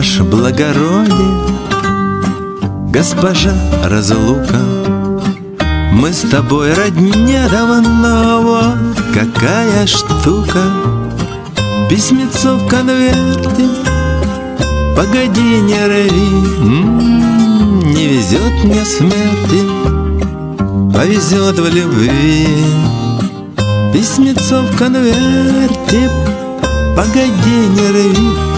Ваше благородие, госпожа разлука, Мы с тобой родня давно, вот какая штука. Письмецо в конверте, погоди, не рви, м-м, Не везет мне смерти, повезет в любви. Письмецо в конверте, погоди, не рви,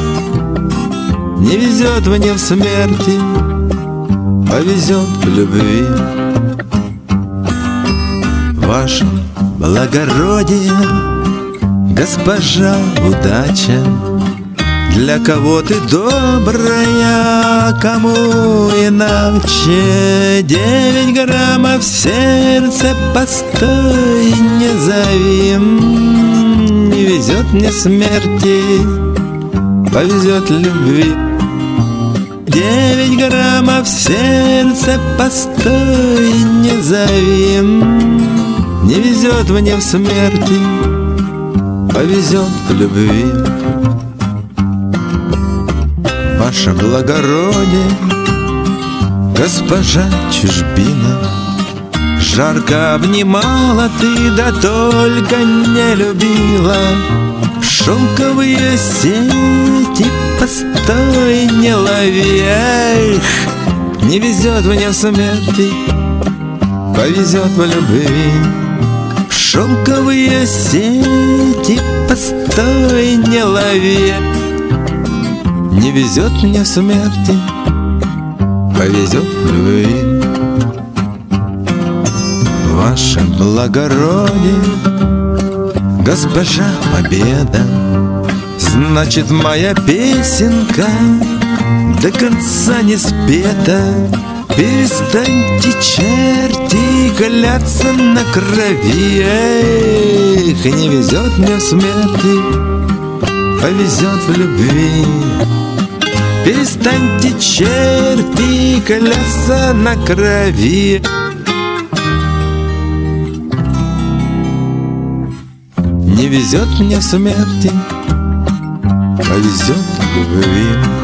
Не везет мне в смерти, повезет в любви. Ваше благородие, госпожа удача, Для кого ты добрая, кому иначе Девять граммов в сердце постой, не зови Не везет мне смерти, повезет любви. Девять граммов сердце постой, не зови. Не везет мне в смерти, повезет в любви. Ваше благородие, госпожа чужбина Жарко обнимала ты, да только не любила шелковые сети постой, не лови Эх, Не везет мне в смерти, повезет в любви. Шелковые сети постой, не лови Не везет мне в смерти, повезет в любви. Ваше благородие, госпожа Победа, Значит, моя песенка до конца не спета. Перестаньте, черти, кляться на крови. Эх, не везет мне в смерти, повезет в любви. Перестаньте, черти, кляться на крови Не везет мне смерти, повезет в любви.